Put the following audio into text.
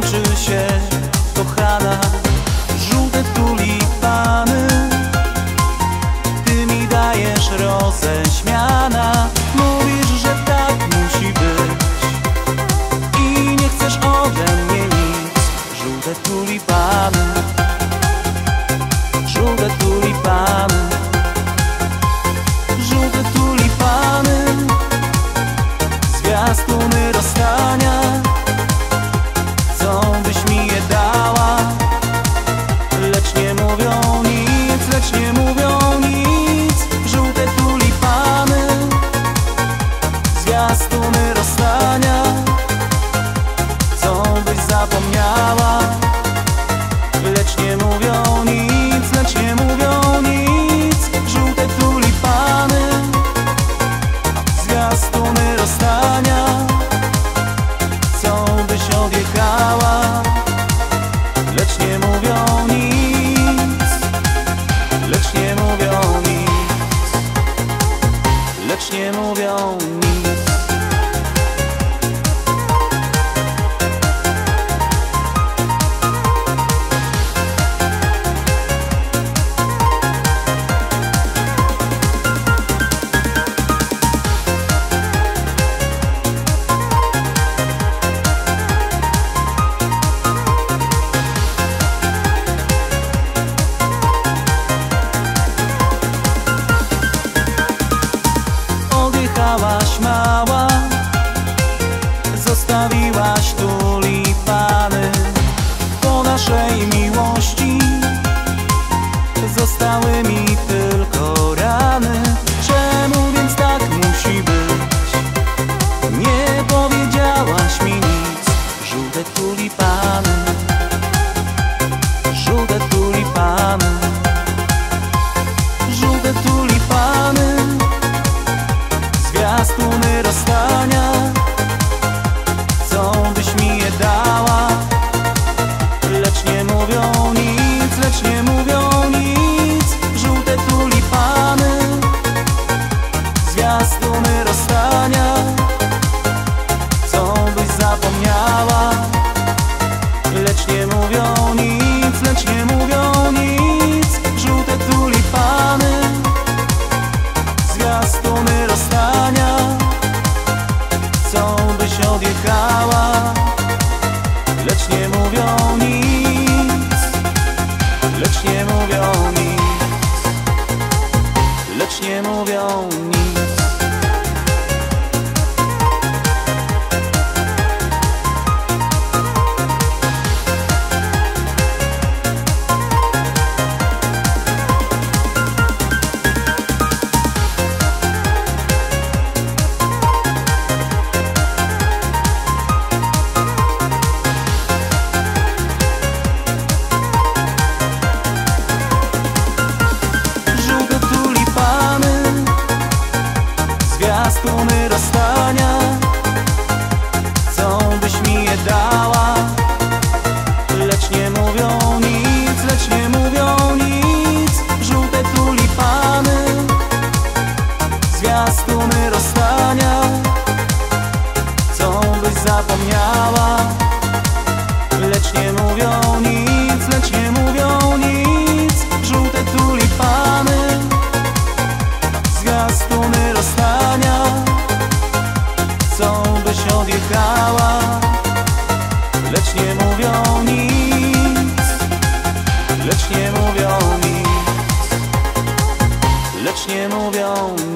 kończy się, kochana. Żółte tulipany Ty mi dajesz roześmiana mówią nic, lecz nie mówią nic. Żółte tulipany Zwiastuny rozstania. Chcą byś odjechała Lecz nie mówią nic. Lecz nie mówią nic. Lecz nie mówią nic Zwiastuny rozstania Chcą byś zapomniała? Lecz nie mówią nic, lecz nie mówią nic. Żółte tulipany Zwiastuny rozstania Chcą byś odjechała? Lecz nie mówią nic. Lecz nie mówią nic. Lecz nie mówią nic nie